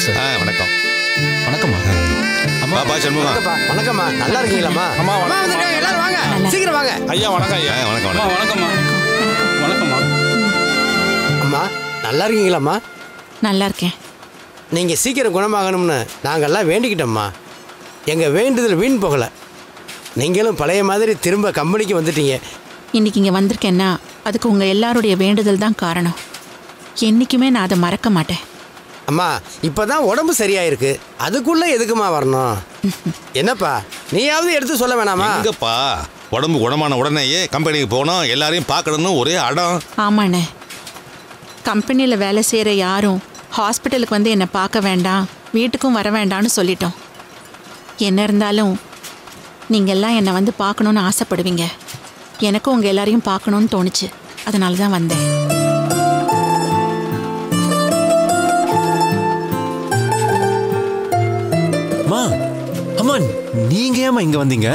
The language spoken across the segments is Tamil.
மார்னிங் சார் ஆ வணக்கம். வணக்கம்மா. அம்மா. பாப்பா சண்முகம் வணக்கம்மா. நல்லா இருக்கீங்களாம்மா? அம்மா, அம்மா வணக்கம். வந்திருக்காங்க. எல்லாரும் வாங்க. நல்லா. சீக்கிரம் வாங்க. ஐயா வணக்கம் ஐயா. வணக்கம், வணக்கம். வணக்கம்மா. வணக்கம்மா. அம்மா நல்லா இருக்கீங்களாம்மா? நல்லா இருக்கேன். நீங்க சீக்கிரம் குணமாகணும்னு நாங்கெல்லாம் வேண்டிக்கிட்டோம்மா. எங்க வேண்டுதல் வீண் போகல. நீங்களும் பழைய மாதிரி திரும்ப கம்பெனிக்கு வந்துட்டீங்க. இன்னைக்கு இங்கே வந்திருக்கேன்னா அதுக்கு உங்கள் எல்லாருடைய வேண்டுதல் தான் காரணம். என்றைக்குமே நான் அதை மறக்க மாட்டேன். அம்மா இப்பதான் உடம்பு சரியாயிருக்கு. அதுக்குள்ள எதுக்குமா வரணும்? என்னப்பா நீயாவது எடுத்து சொல்ல வேணாமா? எங்கப்பா? உடம்பு குணமான உடனேயே கம்பெனிக்கு போனோம் எல்லாரையும் பார்க்கணும்னு ஒரே அடம். ஆமாண்ணே. கம்பெனியில் வேலை செய்கிற யாரும் ஹாஸ்பிட்டலுக்கு வந்து என்னை பார்க்க வேண்டாம் வீட்டுக்கும் வர வேண்டாம்னு சொல்லிட்டோம். என்ன இருந்தாலும் நீங்கள் எல்லாம் என்னை வந்து பார்க்கணுன்னு ஆசைப்படுவீங்க. எனக்கும் உங்கள் எல்லாரையும் பார்க்கணுன்னு தோணுச்சு. அதனால தான் வந்தேன். நீங்க ஏமா இங்க வந்தீங்க?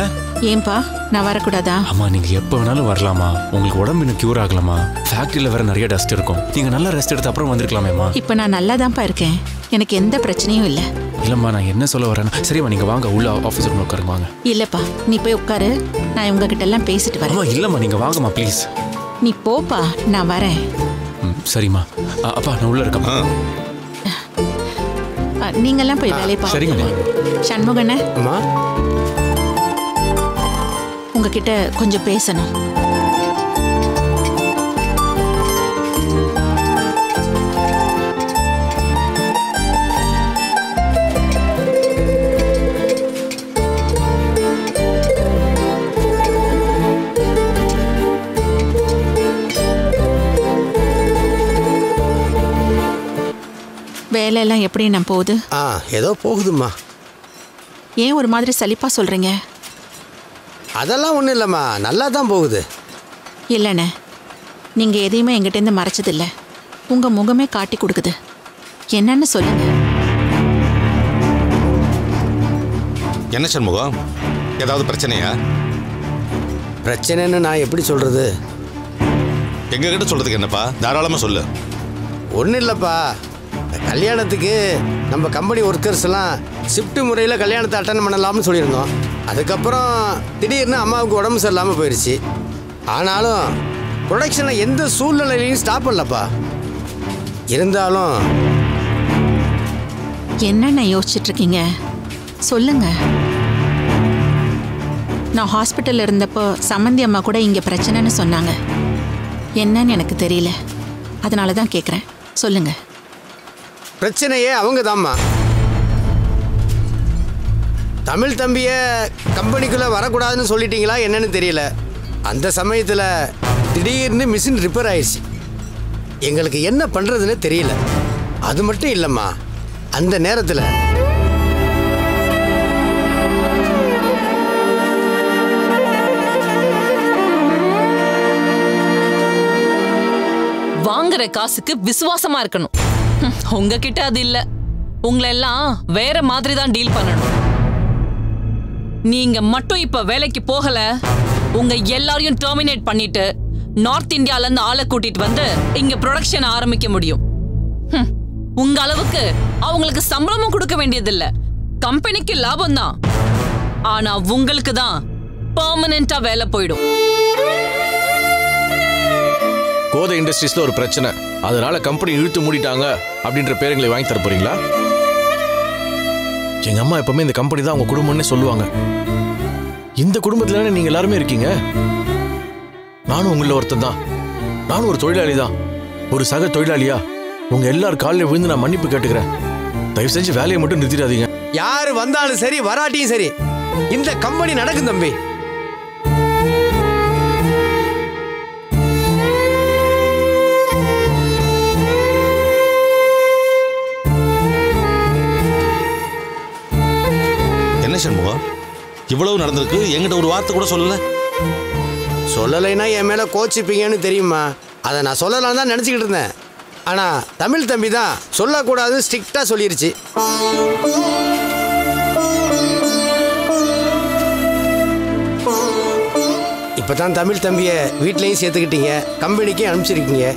ஏன்பா நான் வரக்கூடாதா? அம்மா நீங்க எப்ப வேணாலும் வரலாமா? உங்களுக்கு உடம்பு இன்னும் கியூர் ஆகலாமா? ஃபேக்டரியில வேற நிறைய டஸ்ட் இருக்கும். நீங்க நல்லா ரெஸ்ட் எடுத்து அப்புறம் வந்திருக்கலாமேம்மா. இப்போ நான் நல்லா தான்ப்பா இருக்கேன். எனக்கு எந்த பிரச்சனையும் இல்லை. இல்லம்மா நான் என்ன சொல்ல வரேன்னா சரிம்மா நீங்க வாங்க உள்ள ஆஃபீஸ் ரூம்ல உட்காருங்க வாங்க. இல்லைப்பா நீ போய் உட்காரு. நான் உங்ககிட்ட எல்லாம் பேசிட்டு வரேன். இல்லம்மா நீங்க வாங்கம்மா ப்ளீஸ் நீ போப்பா நான் வரேன். ம் சரிம்மா. அப்பா நான் உள்ள இருக்கேன் நீங்கெல்லாம் போய் வேலையை. பாருங்க. சண்முகண்ணே. அம்மா? உங்ககிட்ட கொஞ்சம் பேசணும். வேலையெல்லாம் எப்படி நான் போகுது? ஆ ஏதோ போகுதும்மா. ஏன் ஒரு மாதிரி சலிப்பா சொல்றீங்க? அதெல்லாம் ஒன்றும் இல்லைம்மா நல்லா தான் போகுது. இல்லைண்ணே நீங்கள் எதையுமே எங்கிட்டேருந்து மறைச்சதில்ல. உங்கள் முகமே காட்டி கொடுக்குது. என்னன்னு சொல்லுங்க. என்ன சண்முகம்? ஏதாவது பிரச்சனையா? பிரச்சனைன்னு நான் எப்படி சொல்கிறது எங்க கிட்ட சொல்றதுக்கு என்னப்பா? தாராளமா சொல்லு. ஒன்றும் இல்லைப்பா. கல்யாணத்துக்கு நம்ம கம்பெனி ஒர்க்கர்ஸ் எல்லாம் ஷிஃப்ட் முறையில் கல்யாணத்தை அட்டன் பண்ணலாம்னு சொல்லியிருந்தோம். அதுக்கப்புறம் திடீர்னு அம்மாவுக்கு உடம்பு சரியில்லாமல் போயிடுச்சு ஆனாலும் ப்ரொடக்ஷனை எந்த சூழ்நிலையிலையும் ஸ்டாப் பண்ணலப்பா. இருந்தாலும் என்னென்ன யோசிச்சுட்டு இருக்கீங்க? சொல்லுங்க. நான் ஹாஸ்பிட்டலில் இருந்தப்போ சம்மந்தி அம்மா கூட இங்கே பிரச்சனைன்னு சொன்னாங்க. என்னன்னு எனக்கு தெரியல. அதனால தான் கேட்குறேன் சொல்லுங்கள் பிரச்சனையே அவங்க தாம்மா தமிழ் தம்பிய கம்பெனிக்குள்ளே வரக்கூடாதுன்னு சொல்லிட்டீங்களா என்னன்னு தெரியல. அந்த சமயத்தில் திடீர்னு மிஷின் ரிப்பேர் ஆயிடுச்சு எங்களுக்கு என்ன பண்ணுறதுன்னு தெரியல. அது மட்டும் இல்லைம்மா. அந்த நேரத்தில் வாங்குற காசுக்கு விசுவாசமா இருக்கணும். உங்ககிட்ட அது இல்ல. உங்களை எல்லாம் வேற மாதிரி தான் டீல் பண்ணணும். நீங்க மட்டும் இப்ப வேலைக்கு போகல உங்க எல்லாரையும் டெர்மினேட் பண்ணிட்டு நார்த் இந்தியால இருந்து ஆளை கூட்டிட்டு வந்து இங்க ப்ரொடக்ஷன் ஆரம்பிக்க முடியும். ஹம், உங்க அளவுக்கு அவங்களுக்கு சம்பளமும் கொடுக்க வேண்டியதில்ல. கம்பெனிக்கு லாபம் தான் ஆனா உங்களுக்கு தான் பர்மனண்டா வேலை போயிடும். கோதை இண்டஸ்ட்ரீஸில் ஒரு பிரச்சனை. அதனால கம்பெனி இழுத்து மூடிட்டாங்க அப்படின்ற பேருங்களை வாங்கி தர போறீங்களா? எங்கள் அம்மா எப்பவுமே இந்த கம்பெனி தான் அவங்க குடும்பம்னே சொல்லுவாங்க. இந்த குடும்பத்தில் நீங்கள் எல்லாருமே இருக்கீங்க? நானும் உங்களில் ஒருத்தன் தான். நானும் ஒரு தொழிலாளி தான். ஒரு சக தொழிலாளியா? உங்க எல்லார் காலில் விழுந்து நான் மன்னிப்பு கேட்டுக்கிறேன். தயவு செஞ்சு வேலையை மட்டும் நிறுத்திடாதீங்க. யார் வந்தாலும் சரி வராட்டியும் சரி இந்த கம்பெனி நடக்கும் தம்பி. சண்முகம் இவ்வளவு நடந்திருக்கு என்கிட்ட ஒரு வார்த்தை கூட சொல்லல. சொல்லலைன்னா என் மேலே கோச்சிப்பீங்கன்னு தெரியுமா? அதை நான் சொல்லலாம் தான் நினச்சிக்கிட்டு இருந்தேன். ஆனால் தமிழ் தம்பி தான் சொல்லக்கூடாது ஸ்ட்ரிக்டாக சொல்லிருச்சு. இப்போ தான் தமிழ் தம்பியை வீட்லேயும் சேர்த்துக்கிட்டீங்க கம்பெனிக்கும் அனுப்பிச்சிருக்கீங்க.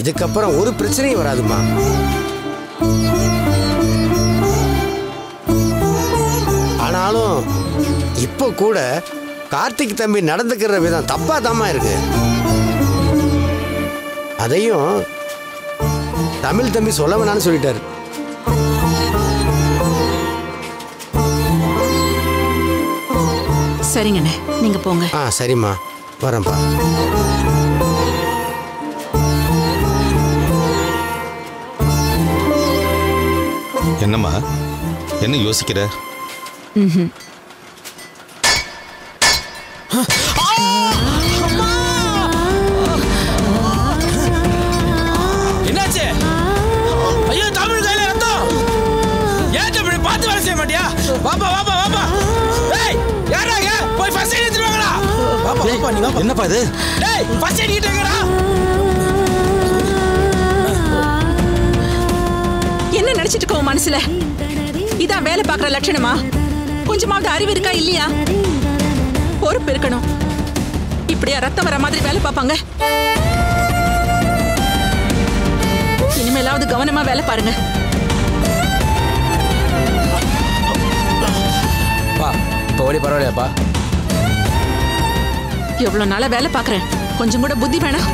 இதுக்கப்புறம் ஒரு பிரச்சனையும் வராதுமா? ஆனாலும் இப்போ கூட கார்த்திக் தம்பி நடந்துக்கிற விதம் தப்பா தாம்மா இருக்கு. அதையும் தமிழ் தம்பி சொல்ல வேணாம்னு சொல்லிட்டாரு. சரிங்கண்ணே நீங்க போங்க. ஆ சரிம்மா. வரேன்ப்பா. என்னம்மா? என்ன யோசிக்கிற? என்னாச்சு? ஐயோ தமிழ் கையில ரத்தம். ஏன் பார்த்து வேலை செய்ய மாட்டியா? வாப்பா வாப்பா வாப்பா. டேய் யாராங்க போய் ஃபர்ஸ்ட் எய்ட் எடுத்துட்டு வாங்கடா. வாப்பா வாப்பா நீ வாப்பா. என்னப்பா இது? டேய் ஃபர்ஸ்ட் எய்ட் எடுங்கடா என்ன நினைச்சிட்டு இருக்கோம் மனசுல? இதான் வேலை பார்க்குற லட்சணமா? கொஞ்சமாவது அறிவு இருக்கா இல்லையா? பொறுப்பு இருக்கணும். இப்படியா ரத்தம் வர மாதிரி வேலை பார்ப்பாங்க? இனிமேலாவது கவனமா வேலை பாருங்க. இப்போ ஓடி பரவாயில்லையாப்பா? எவ்வளவு நாளா வேலை பார்க்கறேன். கொஞ்சம் கூட புத்தி வேணாம்.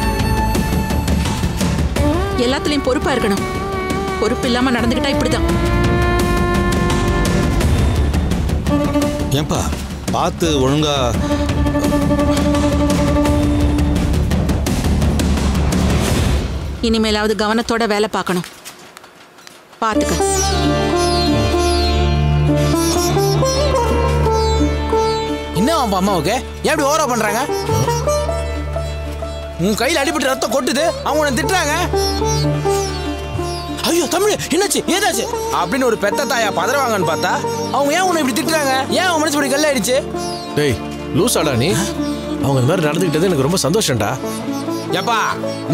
எல்லாத்துலயும் பொறுப்பா இருக்கணும். பொறுப்பு இல்லாம நடந்துக்கிட்டா இப்படிதான் ஏன்பா பார்த்து ஒழுங்கா இனிமேலாவது கவனத்தோட வேலை பார்க்கணும். பார்த்துக்க. என்ன அப்பா அம்மாவுக்கு ஏன் இப்படி ஓவரா பண்றாங்க? உன் கையில் அடிபட்டு ரத்தம் கொட்டுது அவங்க உன்னை திட்டுறாங்க. ஐயோ தமிழ் என்னாச்சு? ஏதாச்சு? அப்படின்னு ஒரு பெத்த தாயா பதறவாங்கன்னு பார்த்தா அவங்க ஏன் உன்னை இப்படி திட்டுறாங்க? ஏன் அவன் மனசு இப்படி கல்லாயிடுச்சு? டேய் லூசாடா நீ. அவங்க இந்த மாதிரி நடந்துக்கிட்டது எனக்கு ரொம்ப சந்தோஷம்டா. ஏப்பா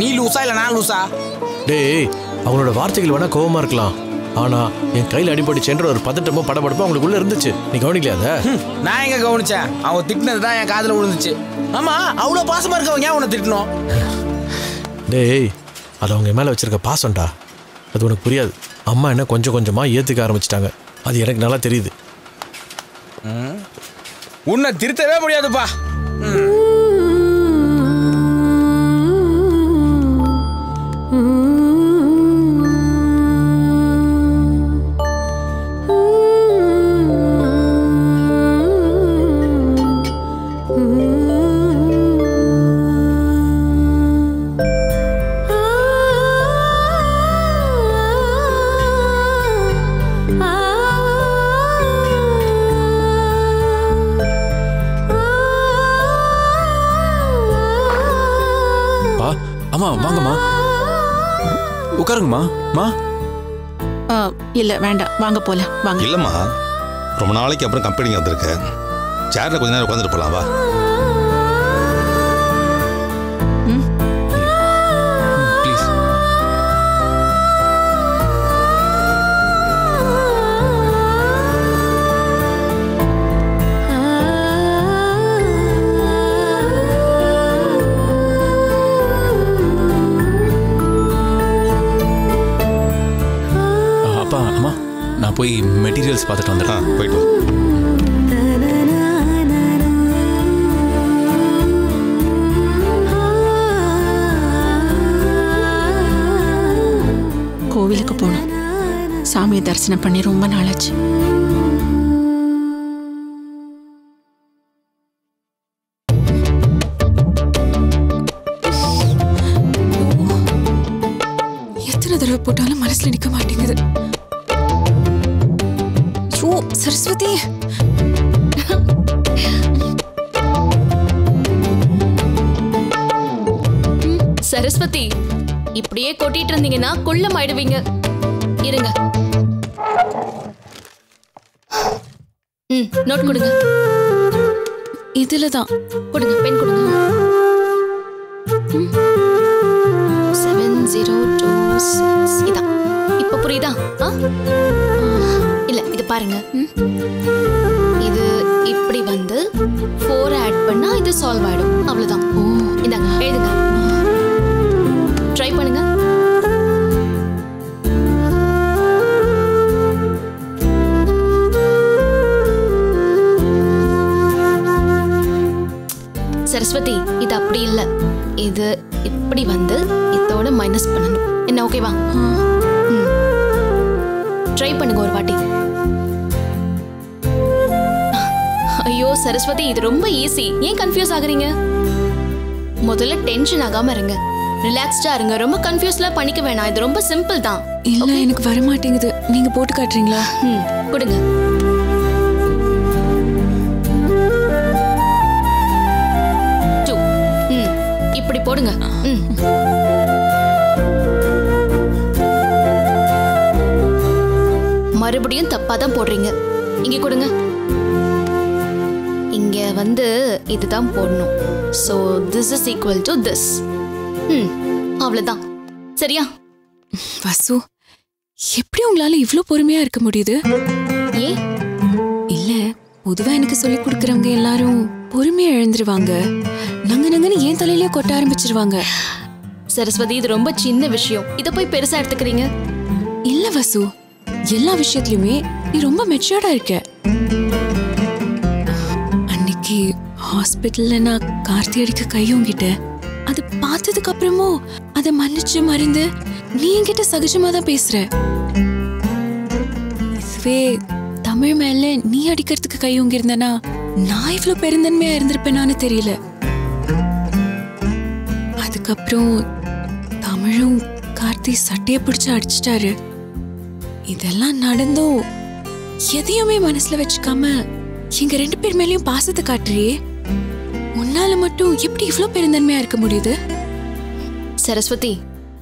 நீ லூசா இல்ல நான் லூசா? டேய் அவங்களோட வார்த்தைகள் வேணா கோவமா இருக்கலாம். ஆனா என் கையில் அடிபட்டுச்சேன்ற ஒரு பதட்டமோ படபடப்போ அவங்களுக்குள்ள இருந்துச்சு. நீ கவனிக்கலையா அதை? ஹம், நான் எங்க கவனிச்சேன்? அவன் திட்டினது தான் என் காதுல விழுந்துச்சு. ஆமா அவ்வளவு பாசமா இருக்கவங்க ஏன் உன்னை திட்டணும்? டேய் அது அவங்க மேலே வச்சிருக்க பாசம்டா. அது உனக்கு புரியாது. அம்மா என்ன கொஞ்சம் கொஞ்சமாக ஏற்றுக்க ஆரம்பிச்சிட்டாங்க. அது எனக்கு நல்லா தெரியுது. உன்னை திருத்தவே முடியாதுப்பா. இல்ல வேண்டாம். வாங்க போலாம். வாங்க. இல்லைம்மா. ரொம்ப நாளைக்கு அப்புறம் கம்பெனிக்கு வந்திருக்க. சேர்ல கொஞ்ச நேரம் உட்காந்துட்டு போலாம் வா. பார்த்துட்டு வந்துடுறேன். போயிட்டு வா. கோவிலுக்கு போகணும். சாமியை தரிசனம் பண்ணி ரொம்ப நாளாச்சு. எத்தனை தடவை போட்டாலும் மனசுல நிக்க மாட்டேங்குது. சரஸ்வதி. சரஸ்வதி இப்படியே கொட்டிட்டு இருந்தீங்கன்னா குள்ளம் ஆயிடுவீங்க. இருங்க. ம் நோட் கொடுங்க. இதுலதான். கொடுங்க பென் கொடுங்க. செவன் ஜீரோ டூ சிக்ஸ் இதான் இப்போ புரியுதா? ஆ? இது பாருங்க. இது இப்படி வந்து ஃபோர் ஆட் பண்ணா இது சால்வ் ஆயிடும். அவ்வளவுதான். ஓ. இந்தாங்க எழுதுங்க. ட்ரை பண்ணுங்க. சரஸ்வதி இது அப்படி இல்லை. இது இப்படி வந்து இதோட மைனஸ் பண்ணணும். என்ன ஓகேவா ட்ரை பண்ணுங்க ஒரு வாட்டி. சரஸ்வதி இது ரொம்ப ஈஸி ஏன் கன்ஃபியூஸ் ஆகுறீங்க? முதல்ல டென்ஷன் ஆகாம இருங்க. ரிலாக்ஸ்டா இருங்க. ரொம்ப கன்ஃபியூஸ்லாம் பண்ணிக்க வேணாம். இது ரொம்ப சிம்பிள் தான். இல்ல எனக்கு வர மாட்டேங்குது நீங்க போட்டு காட்டுறீங்களா? ம் கொடுங்க. ம் இப்படி போடுங்க. ம். மறுபடியும் தப்பா தான் போடுறீங்க. இங்க கொடுங்க. இங்க வந்து இதுதான் போடணும். So this is equal to this hmm அவ்வளோதான் சரியா? வசு எப்படி உங்களால இவ்ளோ பொறுமையா இருக்க முடியுது? ஏன் இல்ல பொதுவா எனக்கு சொல்லி கொடுக்கறவங்க எல்லாரும் பொறுமையா எழுந்துருவாங்க. நங்க நங்கன்னு ஏன் தலையிலே கொட்ட ஆரம்பிச்சிருவாங்க. சரஸ்வதி இது ரொம்ப சின்ன விஷயம். இதை போய் பெருசா எடுத்துக்கிறீங்க? இல்ல வசு எல்லா விஷயத்துலயுமே நீ ரொம்ப மெச்சூர்டா இருக்க. அன்னைக்கு ஹாஸ்பிட்டல்ல நான் கார்த்தி அடிக்க கையோங்கிட்டேன் அது பார்த்ததுக்கு அப்புறமும் அதை மன்னிச்சு மறைந்து நீ என்கிட்ட சகஜமா தான் பேசுற. இதுவே தமிழ் மேல நீ அடிக்கிறதுக்கு கையோங்கி இருந்தனா நான் இவ்வளவு பெருந்தன்மையா இருந்திருப்பேனான்னு தெரியல. அதுக்கப்புறம் தமிழும் கார்த்தி சட்டையை பிடிச்சு அடிச்சிட்டாரு. இதெல்லாம் நடந்தும் எதையுமே மனசுல வச்சுக்காம எங்க ரெண்டு பேர் மேலயும் பாசத்தை காட்டுறியே. உன்னால மட்டும் எப்படி இவ்ளோ பெருந்தன்மையா இருக்க முடியுது? சரஸ்வதி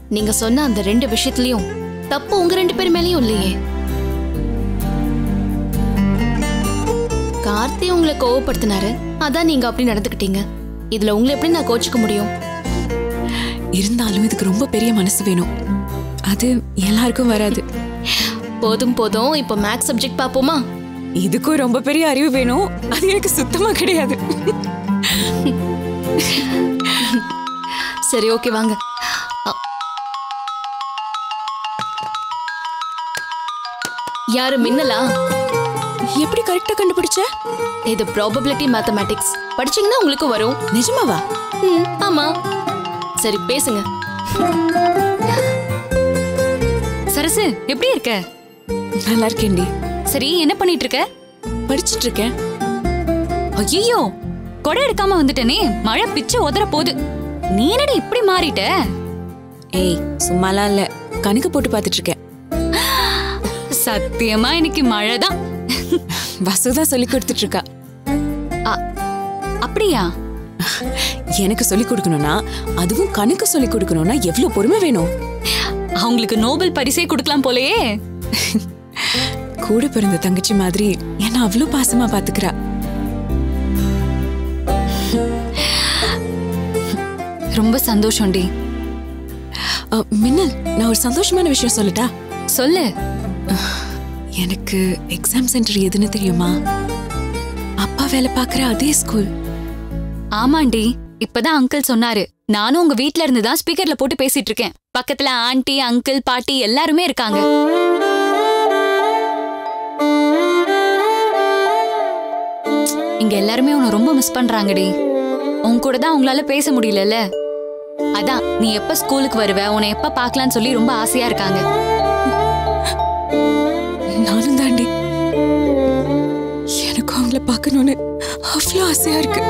நீங்க சொன்ன அந்த ரெண்டு விஷயத்துலயும் தப்பு உங்க ரெண்டு பேர் மேலயும் இல்லையே. கார்த்தி உங்களை கோவப்படுத்தினாரு. அதான் நீங்க அப்படி நடந்துக்கிட்டீங்க. இதுல உங்களை எப்படி நான் கோச்சுக்க முடியும்? இருந்தாலும் இதுக்கு ரொம்ப பெரிய மனசு வேணும். அது எல்லாருக்கும் வராது. போதும் போதும். இப்போ மேக்ஸ் சப்ஜெக்ட் பாப்போமா இதுக்கும் ரொம்ப பெரிய அறிவு வேணும். அது எனக்கு சுத்தமா கிடையாது. சரி ஓகே வாங்க. யாரு மின்னலா? எப்படி கரெக்டா கண்டுபிடிச்ச? இது ப்ராபபிலிட்டி மேத்தமேட்டிக்ஸ் படிச்சீங்கன்னா உங்களுக்கு வரும். நிஜமாவா? ம், ஆமா. சரி பேசுங்க. சரசு எப்படி இருக்க? நல்லா இருக்கேன்டி. சரி என்ன பண்ணிட்டு இருக்க படிச்சிட்டு இருக்கேன் ஐயோ கொடை எடுக்காம வந்துட்டனே. மழை பிச்சு உதற போகுது. நீ என்னடி இப்படி மாறிட்ட? ஏய் சும்மாலாம் இல்ல. கணக்கு போட்டு பார்த்துட்டு இருக்கேன் சத்தியமா இன்னைக்கு மழை தான். வசுதான் சொல்லி கொடுத்துட்டு இருக்கா அப்படியா? எனக்கு சொல்லி கொடுக்கணும்னா அதுவும் கணக்கு சொல்லி கொடுக்கணும்னா எவ்வளவு பொறுமை வேணும்? அவங்களுக்கு நோபல் பரிசே கொடுக்கலாம் போலயே. கூட பிறந்த தங்கச்சி மாதிரி என்ன அவ்வளவு பாசமா பாத்துக்கிறா? ரொம்ப சந்தோஷம்டி மின்னல் நான் ஒரு சந்தோஷமான விஷயம் சொல்லட்டா? சொல்லு. எனக்கு எக்ஸாம் சென்டர் எதுன்னு தெரியுமா? அப்பா வேலை பார்க்குற அதே ஸ்கூல் ஆமாண்டி இப்பதான் அங்கிள் சொன்னாரு. நானும் உங்க வீட்ல இருந்து தான் ஸ்பீக்கர்ல போட்டு பேசிட்டு இருக்கேன். பக்கத்துல ஆன்ட்டி அங்கிள் பாட்டி எல்லாருமே இருக்காங்க. இங்க எல்லாருமே உன்னை ரொம்ப மிஸ் பண்றாங்கடி. உன் கூட தான் உங்களால பேச முடியலல்ல. அதான் நீ எப்ப ஸ்கூலுக்கு வருவ உன்னை எப்ப பார்க்கலாம்னு சொல்லி ரொம்ப ஆசையா இருக்காங்க. நானும் தாண்டி. எனக்கும் அவங்கள பார்க்கணும்னு அவ்வளோ ஆசையா இருக்கு.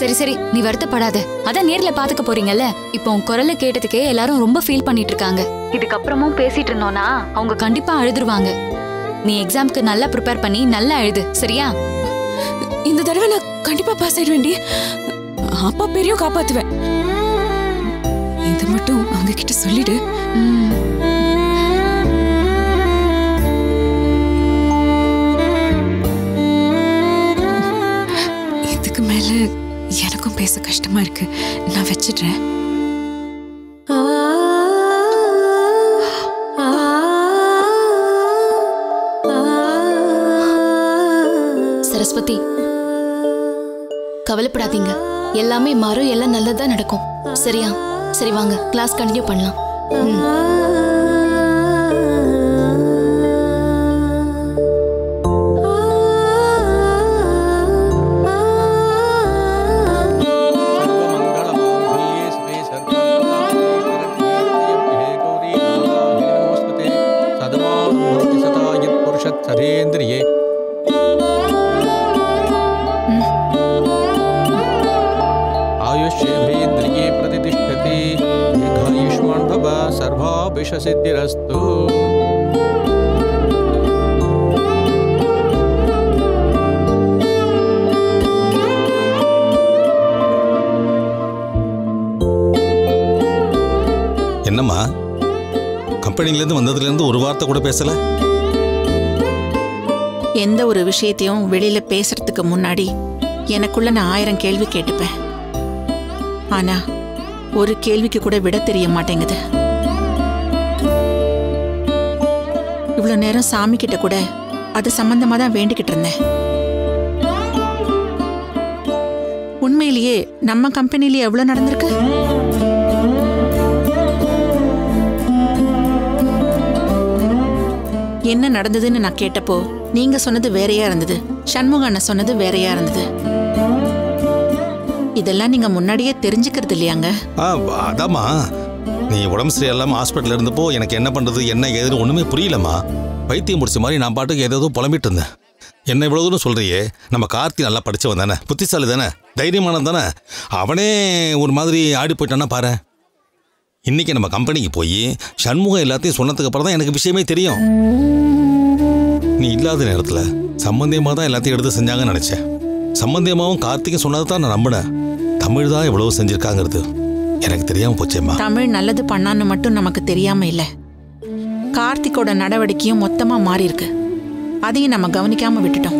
சரி சரி. நீ வருத்தப்படாத. அதான் நேர்ல பாத்துக்க போறீங்கல்ல? இப்போ உன் குரலை கேட்டதுக்கே எல்லாரும் ரொம்ப ஃபீல் பண்ணிட்டு இருக்காங்க இதுக்கப்புறமும் பேசிட்டு இருந்தோம்னா? அவங்க கண்டிப்பா அழுதுருவாங்க. நீ எக்ஸாம்க்கு நல்லா ப்ரிப்பேர் பண்ணி நல்லா எழுது சரியா? இந்த தடவை நான் கண்டிப்பா பாஸ் ஆயிடுவேன்டி அப்பா பெரியும் காப்பாத்துவேன். இதை மட்டும் அவங்க கிட்ட சொல்லிடு. இதுக்கு மேல எனக்கும் பேச கஷ்டமா இருக்கு. நான் வச்சிடுறேன். சரஸ்வதி கவலைப்படாதீங்க. எல்லாமே மாறும் எல்லாம் நல்லதா நடக்கும். சரியா? சரி வாங்க. கிளாஸ் கண்டினியூ பண்ணலாம். ம். என்னம்மா? கம்பெனிலேருந்து வந்ததுலேருந்து ஒரு வார்த்தை கூட பேசல? எந்த ஒரு விஷயத்தையும் வெளியில பேசுறதுக்கு முன்னாடி எனக்குள்ள நான் ஆயிரம் கேள்வி கேட்டுப்பேன். ஆனா ஒரு கேள்விக்கு கூட விட தெரிய மாட்டேங்குது. இவ்வளோ நேரம் சாமி கிட்ட கூட அது சம்பந்தமா தான் வேண்டிக்கிட்டு இருந்தேன். உண்மையிலேயே நம்ம கம்பெனிலேயே எவ்வளோ நடந்திருக்கு? என்ன நடந்ததுன்னு நான் கேட்டப்போ நீங்க சொன்னது வேறையா இருந்தது. சண்முக அண்ணன் சொன்னது வேறையா இருந்தது. இதெல்லாம் நீங்க முன்னாடியே தெரிஞ்சுக்கிறது இல்லையாங்க? ஆ அதாம்மா. நீ உடம்பு சரியில்லாமல் ஹாஸ்பிட்டல் இருந்தப்போ எனக்கு என்ன பண்ணுறது என்ன ஏதுன்னு ஒன்றுமே புரியலம்மா. பைத்தியம் முடிச்ச மாதிரி நான் பாட்டுக்கு ஏதோ புலம்பிட்டு இருந்தேன். என்ன இவ்வளோ தூரம் சொல்கிறியே நம்ம கார்த்தி நல்லா படித்தவன் தானே புத்திசாலி தானே தைரியமானது தானே. அவனே ஒரு மாதிரி ஆடி போயிட்டான்னா பாரு இன்னைக்கு நம்ம கம்பெனிக்கு போய் சண்முகம் எல்லாத்தையும் சொன்னதுக்கு அப்புறம் தான் எனக்கு விஷயமே தெரியும். நீ இல்லாத நேரத்தில் சம்பந்தியமாக தான் எல்லாத்தையும் எடுத்து செஞ்சாங்கன்னு நினச்சேன். சம்பந்தியமாகவும் கார்த்திகை சொன்னதை தான் நான் நம்பினேன். தமிழ் தான் எவ்வளவு செஞ்சிருக்காங்கிறது. எனக்கு தெரியாமல் போச்சேம்மா. தமிழ் நல்லது பண்ணான்னு மட்டும் நமக்கு தெரியாம இல்ல. கார்த்திக்கோட நடவடிக்கையும் மொத்தமா மாறி இருக்கு அதையும் நம்ம கவனிக்காம விட்டுட்டோம்.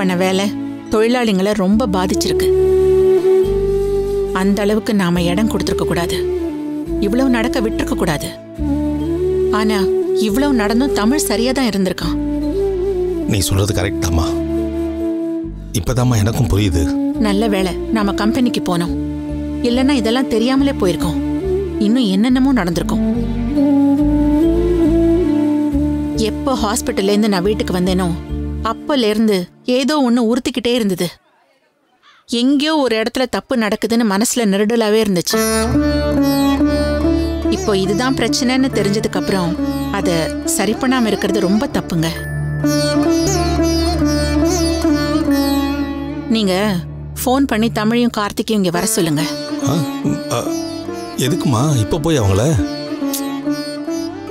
பண்ண வேலை தொழிலாளிங்களை ரொம்ப பாதிச்சிருக்கு. அந்த அளவுக்கு நாம இடம் கொடுத்துருக்க கூடாது. இவ்வளவு நடக்க விட்டுருக்க கூடாது. ஆனா இவ்வளவு நடந்தும் தமிழ் சரியா தான் இருந்திருக்கான். நீ சொல்றது கரெக்ட் தாம்மா. இப்பதாம்மா எனக்கும் புரியுது. நல்ல வேளை நாம கம்பெனிக்கு போனோம். இல்லைன்னா இதெல்லாம் தெரியாமலே போயிருக்கோம். இன்னும் என்னென்னமோ நடந்திருக்கும். எப்போ ஹாஸ்பிட்டல்ல இருந்து நான் வீட்டுக்கு வந்தேனோ அப்பல இருந்து ஏதோ ஒன்று உறுத்திக்கிட்டே இருந்தது. எங்கேயோ ஒரு இடத்துல தப்பு நடக்குதுன்னு மனசுல நெருடலாவே இருந்துச்சு. இப்போ இதுதான் பிரச்சனைன்னு தெரிஞ்சதுக்கு அப்புறம் அதை சரி பண்ணாம இருக்கிறது ரொம்ப தப்புங்க. நீங்க ஃபோன் பண்ணி தமிழையும் கார்த்திக்கையும் இங்க வர சொல்லுங்க. எதுக்குமா? இப்போ போய் அவங்கள?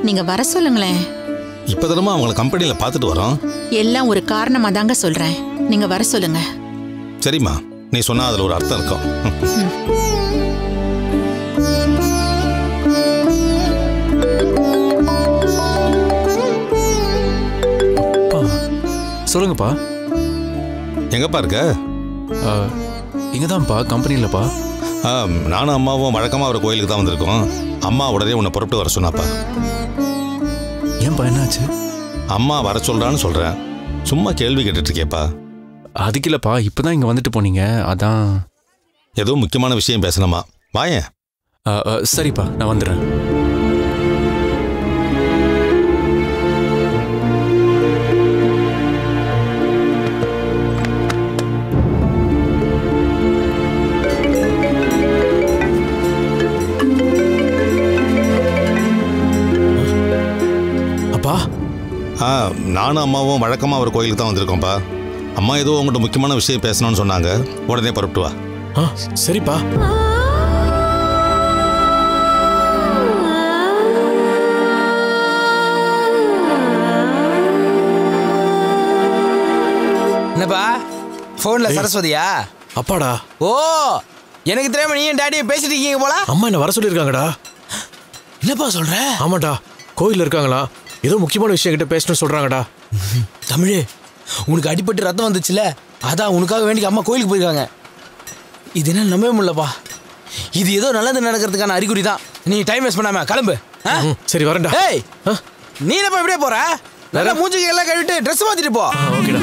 நீங்க வர சொல்லுங்களேன். இப்போ தானமா அவங்கள கம்பெனியில் பார்த்துட்டு வரோம். எல்லாம் ஒரு காரணமா தாங்க சொல்றேன். நீங்க வர சொல்லுங்க. சரிம்மா. நீ சொன்னா அதில் ஒரு அர்த்தம் இருக்கும். சொல்லுங்கப்பா. எங்கப்பா இருக்க? இங்கே தான்ப்பா கம்பெனியிலப்பா. ஆ, நானும் அம்மாவும் வழக்கமாக அவர் கோயிலுக்கு தான் வந்திருக்கோம். அம்மா உடனே உன்னை புறப்பட்டு வர சொன்னாப்பா. ஏன்பா என்னாச்சு? அம்மா வர சொல்றான்னு சொல்கிறேன் சும்மா கேள்வி கேட்டுட்டு இருக்கேப்பா அதுக்கு இல்லைப்பா இப்போ தான் இங்கே வந்துட்டு போனீங்க. அதான். ஏதோ முக்கியமான விஷயம் பேசணுமா? வாயேன். சரிப்பா நான் வந்துடுறேன். நானும் அம்மாவும் வழக்கமாக அவர் கோயிலுக்கு தான் வந்திருக்கோம்ப்பா. அம்மா ஏதோ உங்கள்கிட்ட முக்கியமான விஷயம் பேசணும்னு சொன்னாங்க. உடனே புறப்பட்டு வா. ஆ சரிப்பா. என்னப்பா? ஃபோன்ல சரஸ்வதியா? அப்பாடா. ஓ எனக்கு தெரியாம நீ என் டேடியும் பேசிட்டு இருக்கீங்க போல. அம்மா என்ன வர சொல்லியிருக்காங்கடா. என்னப்பா சொல்ற? ஆமாடா கோயில்ல இருக்காங்களா ஏதோ முக்கியமான விஷயம் கிட்ட பேசணும்னு சொல்றாங்கடா. தமிழே உனக்கு அடிபட்டு ரத்தம் வந்துச்சுல? அதான் உனக்காக வேண்டி அம்மா கோயிலுக்கு போயிருக்காங்க. இது என்ன நம்பவே முடியலப்பா. இது ஏதோ நல்லது நடக்கிறதுக்கான அறிகுறி தான். நீ டைம் வேஸ்ட் பண்ணாம கிளம்பு. சரி வரேன்டா. ஏய் நீ என்னப்பா இப்படியே போற? நல்லா மூஞ்சிக்கு எல்லாம் கழுவிட்டு ட்ரெஸ் மாத்திட்டு போ. ஓகேடா.